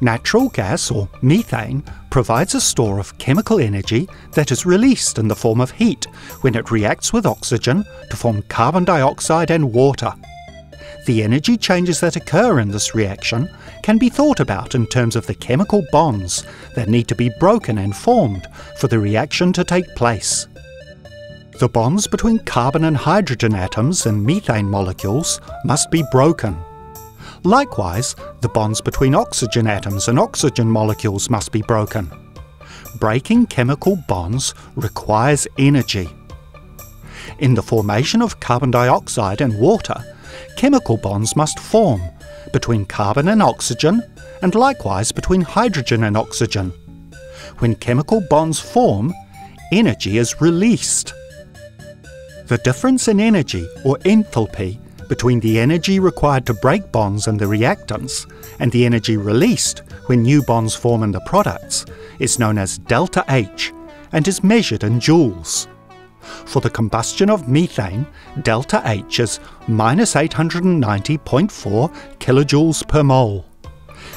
Natural gas, or methane, provides a store of chemical energy that is released in the form of heat when it reacts with oxygen to form carbon dioxide and water. The energy changes that occur in this reaction can be thought about in terms of the chemical bonds that need to be broken and formed for the reaction to take place. The bonds between carbon and hydrogen atoms in methane molecules must be broken. Likewise, the bonds between oxygen atoms and oxygen molecules must be broken. Breaking chemical bonds requires energy. In the formation of carbon dioxide and water, chemical bonds must form between carbon and oxygen, and likewise between hydrogen and oxygen. When chemical bonds form, energy is released. The difference in energy, or enthalpy, between the energy required to break bonds in the reactants and the energy released when new bonds form in the products is known as delta H and is measured in joules. For the combustion of methane, delta H is minus 890.4 kilojoules per mole.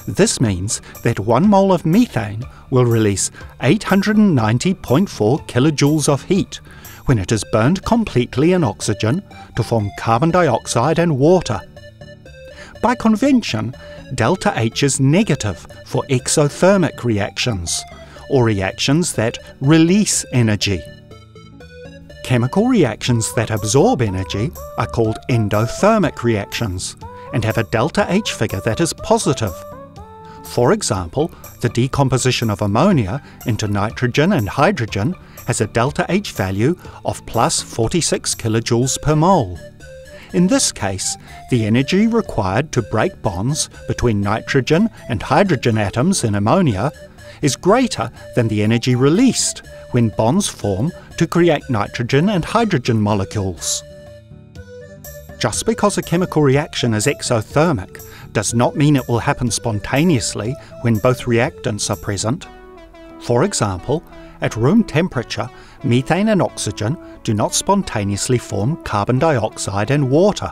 This means that 1 mole of methane will release 890.4 kilojoules of heat when it is burned completely in oxygen to form carbon dioxide and water. By convention, delta H is negative for exothermic reactions, or reactions that release energy. Chemical reactions that absorb energy are called endothermic reactions and have a delta H figure that is positive. For example, the decomposition of ammonia into nitrogen and hydrogen has a delta H value of plus 46 kilojoules per mole. In this case, the energy required to break bonds between nitrogen and hydrogen atoms in ammonia is greater than the energy released when bonds form to create nitrogen and hydrogen molecules. Just because a chemical reaction is exothermic does not mean it will happen spontaneously when both reactants are present. For example, at room temperature, methane and oxygen do not spontaneously form carbon dioxide and water.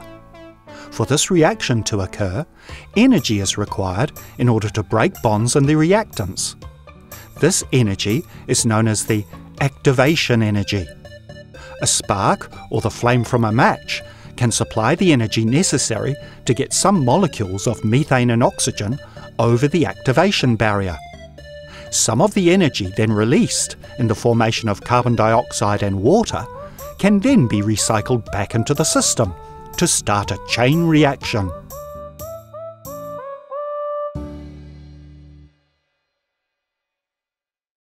For this reaction to occur, energy is required in order to break bonds in the reactants. This energy is known as the activation energy. A spark, or the flame from a match, can supply the energy necessary to get some molecules of methane and oxygen over the activation barrier. Some of the energy then released in the formation of carbon dioxide and water can then be recycled back into the system to start a chain reaction.